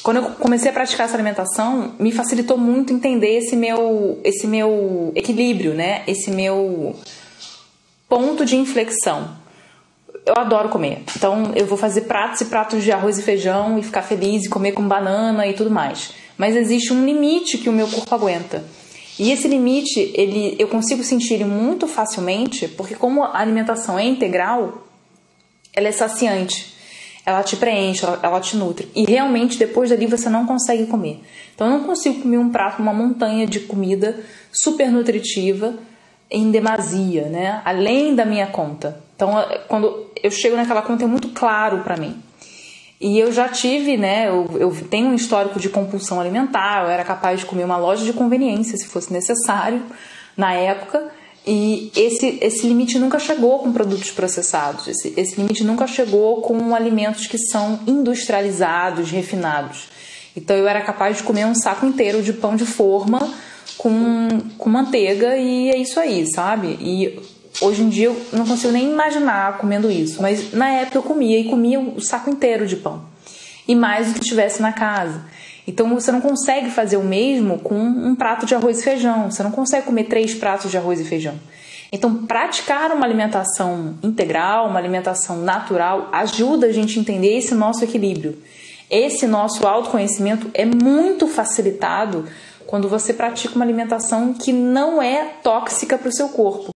quando eu comecei a praticar essa alimentação, me facilitou muito entender esse meu, esse meu equilíbrio, né? Esse meu ponto de inflexão. Eu adoro comer. Então eu vou fazer pratos e pratos de arroz e feijão e ficar feliz e comer com banana e tudo mais. Mas existe um limite que o meu corpo aguenta. E esse limite, ele, eu consigo sentir ele muito facilmente, porque como a alimentação é integral, ela é saciante ela te preenche, ela, ela, te nutre. E realmente depois dali você não consegue comer. Então eu não consigo comer um prato, uma montanha de comida super nutritiva em demasia, né? Além da minha conta. Então quando eu chego naquela conta é muito claro para mim. E eu já tive, né? Eu, eu tenho um histórico de compulsão alimentar. Eu era capaz de comer uma loja de conveniência se fosse necessário na época. E esse, esse limite nunca chegou com produtos processados, esse, esse limite nunca chegou com alimentos que são industrializados, refinados. Então eu era capaz de comer um saco inteiro de pão de forma com, com manteiga e é isso aí, sabe? E hoje em dia eu não consigo nem imaginar comendo isso, mas na época eu comia e comia o saco inteiro de pão e mais o que tivesse na casa. Então você não consegue fazer o mesmo com um prato de arroz e feijão. Você não consegue comer três pratos de arroz e feijão. Então, praticar uma alimentação integral, uma alimentação natural, ajuda a gente a entender esse nosso equilíbrio. Esse nosso autoconhecimento é muito facilitado quando você pratica uma alimentação que não é tóxica para o seu corpo.